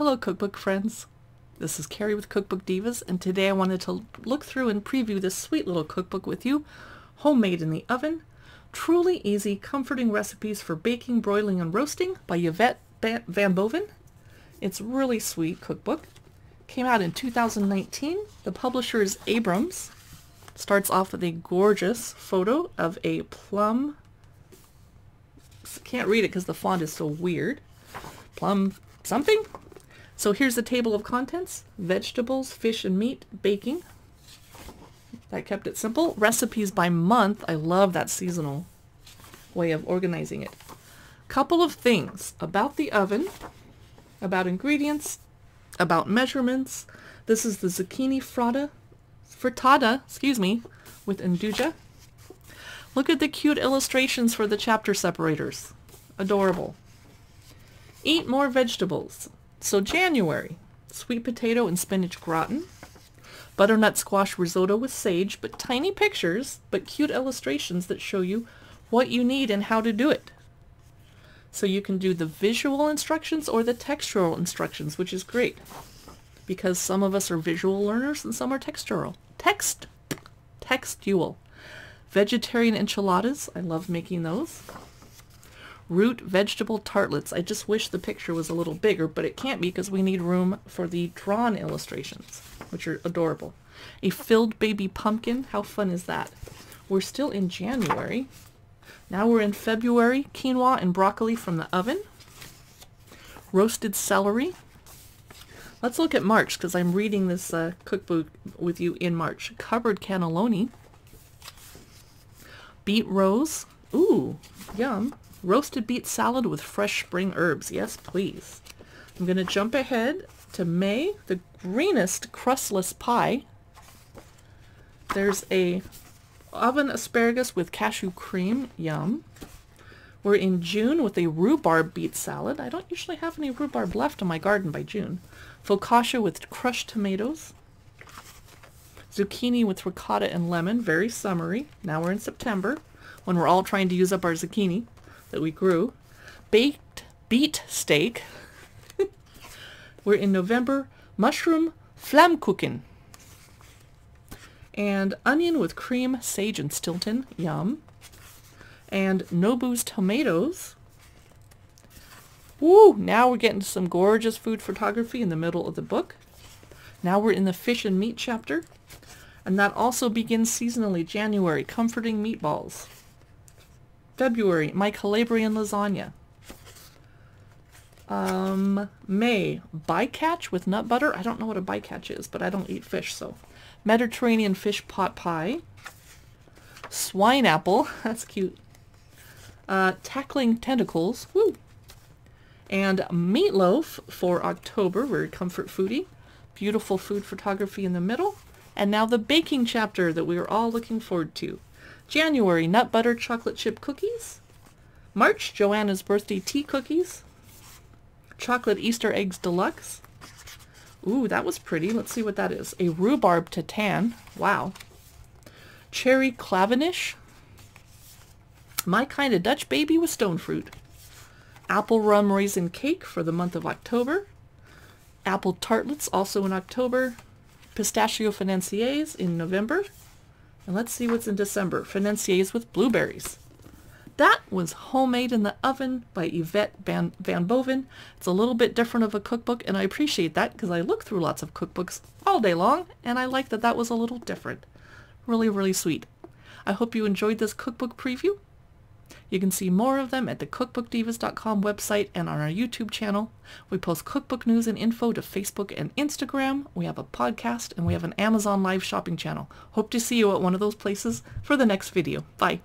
Hello cookbook friends. This is Carrie with Cookbook Divas and today I wanted to look through and preview this sweet little cookbook with you, Homemade in the Oven, Truly Easy Comforting Recipes for Baking, Broiling, and Roasting by Yvette Van Boven. It's really sweet cookbook. Came out in 2019. The publisher is Abrams. Starts off with a gorgeous photo of a plum. Can't read it because the font is so weird. Plum something? So here's the table of contents. Vegetables, fish and meat, baking. I kept it simple. Recipes by month. I love that seasonal way of organizing it. Couple of things about the oven, about ingredients, about measurements. This is the zucchini frata, frittata, excuse me, with Nduja. Look at the cute illustrations for the chapter separators. Adorable. Eat more vegetables. So January, sweet potato and spinach gratin, butternut squash risotto with sage, but tiny pictures, but cute illustrations that show you what you need and how to do it. So you can do the visual instructions or the textual instructions, which is great because some of us are visual learners and some are textural. Text, textual. Vegetarian enchiladas, I love making those root vegetable tartlets. I just wish the picture was a little bigger, but it can't be because we need room for the drawn illustrations, which are adorable. A filled baby pumpkin. How fun is that? We're still in January. Now we're in February. Quinoa and broccoli from the oven. Roasted celery. Let's look at March because I'm reading this uh, cookbook with you in March. Cupboard cannelloni. Beet rose. Ooh, yum. Roasted beet salad with fresh spring herbs. Yes, please. I'm going to jump ahead to May, the greenest crustless pie. There's a oven asparagus with cashew cream. Yum. We're in June with a rhubarb beet salad. I don't usually have any rhubarb left in my garden by June. Focaccia with crushed tomatoes. Zucchini with ricotta and lemon. Very summery. Now we're in September when we're all trying to use up our zucchini that we grew. Baked beet steak. We're in November. Mushroom Flammkuchen. And onion with cream, sage, and Stilton. Yum. And Nobu's tomatoes. Woo! Now we're getting some gorgeous food photography in the middle of the book. Now we're in the fish and meat chapter. And that also begins seasonally, January, comforting meatballs. February, my Calabrian lasagna. Um, May, bycatch with nut butter. I don't know what a bycatch is, but I don't eat fish, so. Mediterranean fish pot pie. Swine apple. That's cute. Uh, tackling tentacles. Woo. And meatloaf for October. Very comfort foodie. Beautiful food photography in the middle. And now the baking chapter that we are all looking forward to. January, nut butter chocolate chip cookies. March, Joanna's birthday tea cookies. Chocolate Easter eggs deluxe. Ooh, that was pretty. Let's see what that is. A rhubarb tatin. Wow. Cherry clavenish. My kind of Dutch baby with stone fruit. Apple rum raisin cake for the month of October. Apple tartlets also in October. Pistachio financiers in November. And let's see what's in December. Financiers with blueberries. That was Homemade in the Oven by Yvette Van, Van Boven. It's a little bit different of a cookbook, and I appreciate that because I look through lots of cookbooks all day long, and I like that that was a little different. Really, really sweet. I hope you enjoyed this cookbook preview. You can see more of them at the cookbookdivas.com website and on our YouTube channel. We post cookbook news and info to Facebook and Instagram. We have a podcast and we have an Amazon live shopping channel. Hope to see you at one of those places for the next video. Bye.